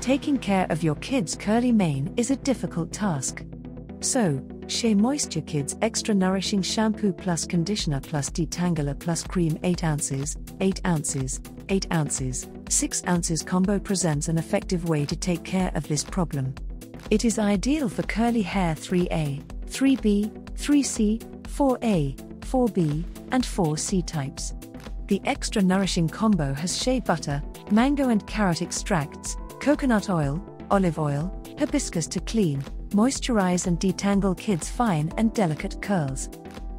taking care of your kid's curly mane is a difficult task. So, Shea Moisture Kids Extra Nourishing Shampoo Plus Conditioner Plus Detangler Plus Cream 8 ounces, 8 ounces, 8 ounces, 6 ounces combo presents an effective way to take care of this problem. It is ideal for curly hair 3A, 3B, 3C, 4A, 4B, and 4C types. The extra nourishing combo has shea butter, mango and carrot extracts, coconut oil, olive oil, hibiscus to clean, moisturize and detangle kids' fine and delicate curls.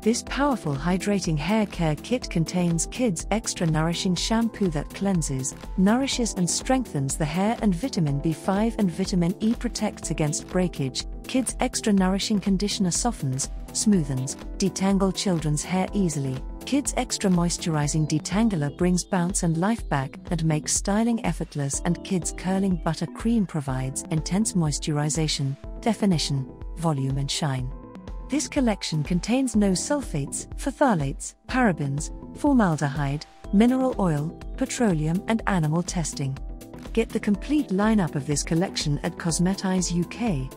This powerful hydrating hair care kit contains Kids Extra Nourishing Shampoo that cleanses, nourishes, and strengthens the hair, and vitamin B5 and vitamin E protects against breakage. Kids Extra Nourishing Conditioner softens, smoothens, detangle children's hair easily. Kids Extra Moisturizing Detangler brings bounce and life back and makes styling effortless. And Kids Curling Butter Cream provides intense moisturization, definition, volume, and shine. This collection contains no sulfates, phthalates, parabens, formaldehyde, mineral oil, petroleum, and animal testing. Get the complete lineup of this collection at Cosmetize UK.